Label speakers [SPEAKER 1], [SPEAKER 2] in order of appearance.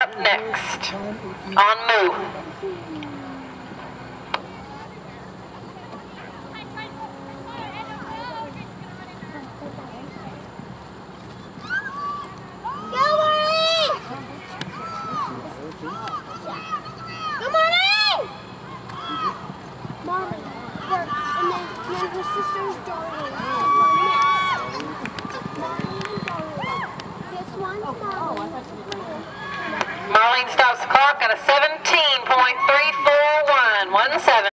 [SPEAKER 1] Up next on Moo.
[SPEAKER 2] Go, Marlene! Go, Marlene! Marlene. Her, and then, and her sister's Darlene. Marlene and This one's Marlene
[SPEAKER 1] line stops clock at a 17.34117.